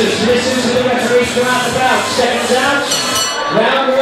Masters. Listen to the referees come out the bout. Seconds out. Round one.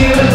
you.